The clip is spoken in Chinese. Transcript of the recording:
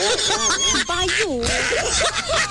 我操，你。